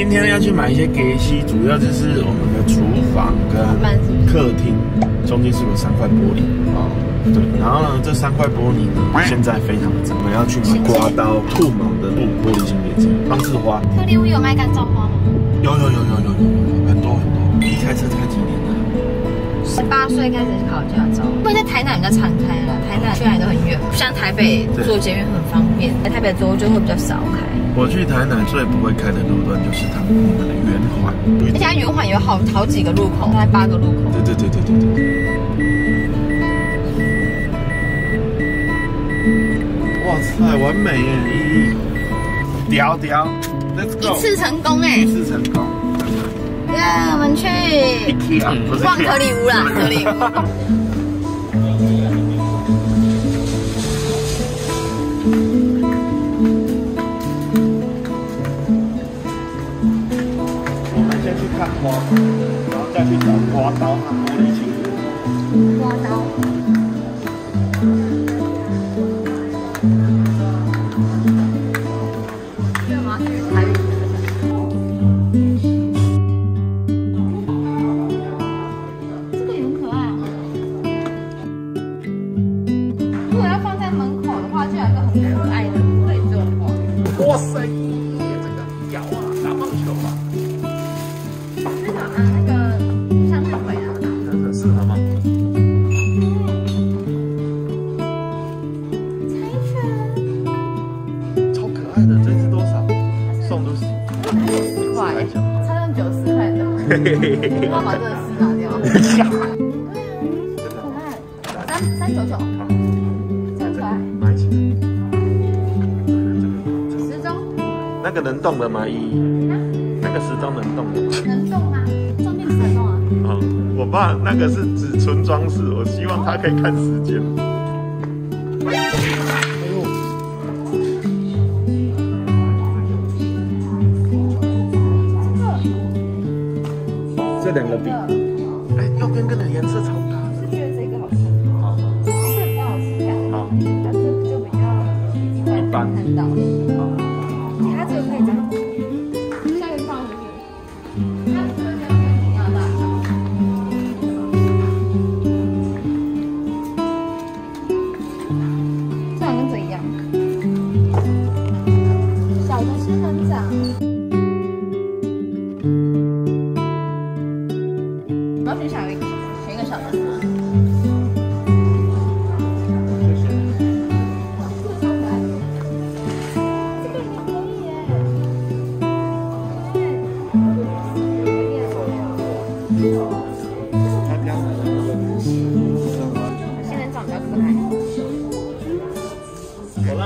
今天要去买一些隔西，主要就是我们的厨房跟客厅中间是有三块玻璃。哦。对，然后呢，这三块玻璃呢，现在非常的珍贵，要去买刮刀、兔毛的布玻璃型别针、方式花。特例屋有卖干燥花吗？有有有有有有有很多很多。你开车开几年了？十八岁开始考驾照。因为在台南比较常开了，台南去哪都很远，不像台北坐捷运很方便。在台北坐就会比较少开。我去台南最不会开的路段就是他们那个圆环，而且圆环有好好几个路口，大概八个路口。对对对对对对。哇塞，完美耶！屌屌，Let's go！一次成功哎！一次成功。耶，我们去逛可里屋啦，可里屋。我们先去看花，然后再去找刮刀和玻璃镜。刮刀。要把这个丝拿掉。三三九九，真可爱。买起时钟。那个能动的吗？一，那个时钟能动的吗？能动吗？上面能动啊。哦，我爸那个是只纯装饰，我希望它可以看时间。这两个比，哎，右边跟的颜色超搭。是觉得这个好吃，好，这比较好吃感，好，但是就比较一般。看到，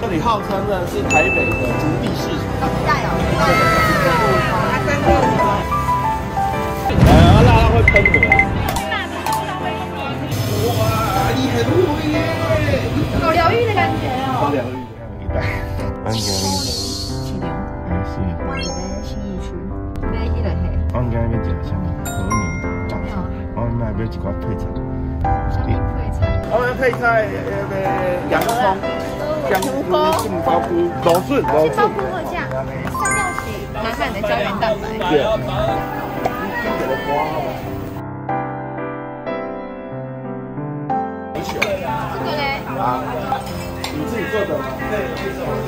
这里号称呢是台北的竹地市场。加油！来，辣辣会喷的。哇，你很会耶！好疗愈的感觉哦。好疗愈，一代。安吉丽。七六。没事。我在新义区。买起来嘿。我今日要吃什么？和牛、炸菜。我们买买几块配菜。什么配菜？我们配菜呃，洋葱。香菇、杏鲍菇、芦笋、杏鲍菇会这样，三角形，满满的胶原蛋白。对。这个嘞？啊，你自己做的？对，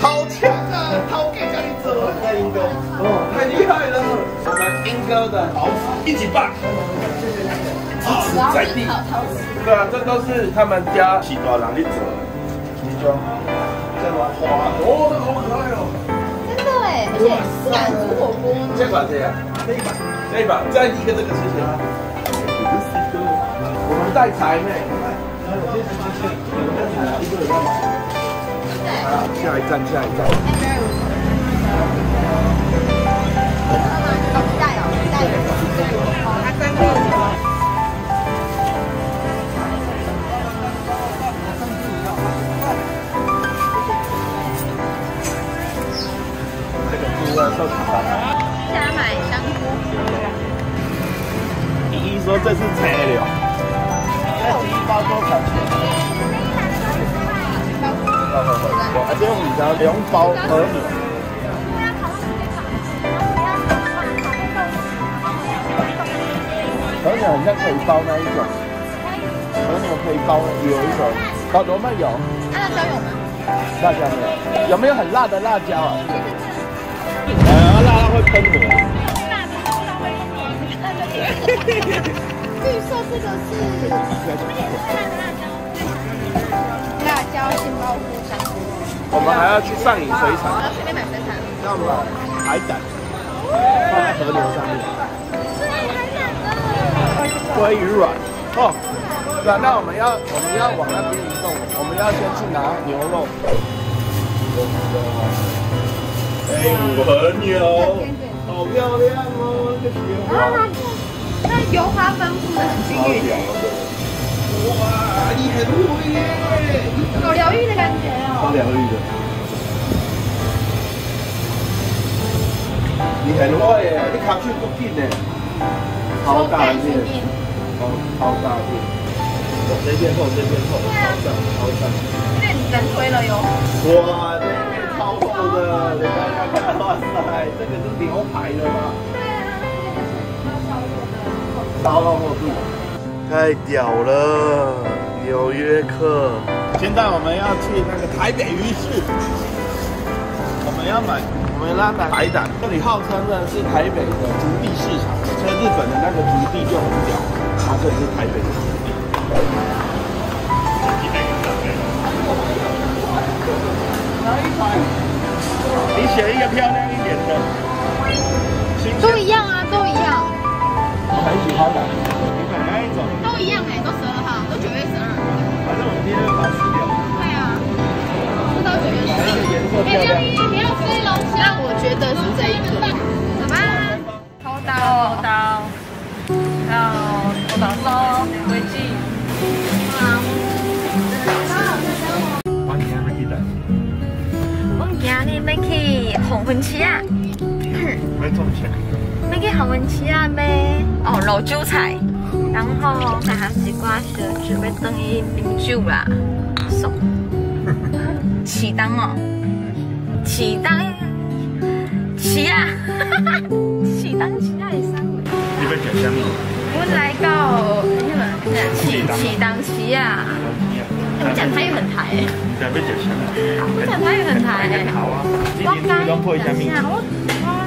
好强啊！好给家你做，太英哥，哦，太厉害了！我们英哥的桃子一起办，支持在地。对啊，这都是他们家许多人的做服装。哇，哇哦，这好可爱哦！真的哎，而且是满族火锅。这把这样，这一把，这一把，再一个这个谢谢啊。我们不带财呢。谢谢谢谢，有人在啊，一个人在买。好，下一站下一站。带哦，带好好好，啊，这五条两包和米。和牛好像可以包那一种。和牛可以包有一种，包多吗？有。辣椒有吗？辣椒没有。有没有很辣的辣椒啊？呃，辣到会喷火。辣的辣到会喷火，绿色这个是辣椒杏鲍菇香菇。我们还要去上影水产。要随便买水产。要买海胆，放在河流上面。是海胆的。鲑鱼卵。哦，对啊，那我们要我们要往那边移动，我们要先去拿牛肉。哎，和牛，好漂亮哦！这雪花，那油花分布的很均匀。哇，你很会耶！好疗愈的感觉哦。好疗愈的。你很会耶，你卡去不近呢。好大片，好好大片。这边厚，这边厚，好上，好上。变人推了哟。哇，这边超厚的，你看看看，哇塞，这个是牛排的吗？超厚度，太屌了，纽约客。现在我们要去那个台北鱼市，我们要买，我们要买海胆。这里号称呢是台北的竹地市场，所以日本的那个竹地就很屌，它这里是台北的竹地。你选一个漂亮一点的，都一样啊，都一样。我很喜欢的，反正我们今天就把它吃掉。对啊，吃到九月十二。颜色漂亮。不要吃龙虾，我觉得是这一个。好吧。偷刀，偷刀，还有偷刀刀，危机。要去红粉区啊！买中钱。要去红粉区啊买哦老韭菜，然后还有一寡小准备等伊啉酒啦，送。启东哦，启东，启啊，启东启啊，是啥？你要吃什么？我来到什么？启启东启啊。你讲台语很台诶，讲要食啥？我讲台语很台诶。我讲拢配啥物？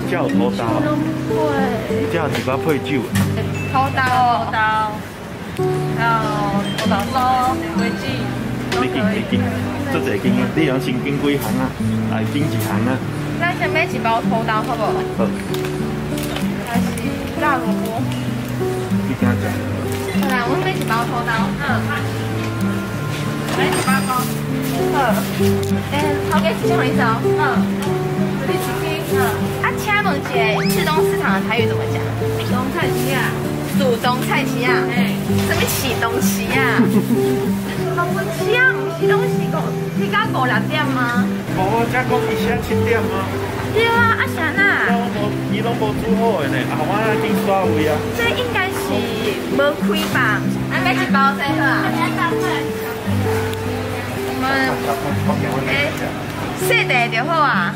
叫土豆。配。叫一包配酒。土豆，土豆，还有土豆酥、梅子。你经你经，做一经，你用先经几行啊？来经一行啊？咱先买一包土豆，好不？好。还是辣萝卜？你惊食？好啦，我买一包土豆。嗯。来十八包，好，诶，好给几千块一张，嗯，嗯，啊，请问姐，赤东市场的台语怎么菜市啊，哎，什么启东市啊？龙文市啊，不是东西个，你讲五六点吗？无，才讲一下七点吗？对啊，阿霞呐，伊拢无煮好的呢，啊，我来订刷位啊。这应该是无开吧？啊，买一包先好啊。我们诶，四袋就好啊。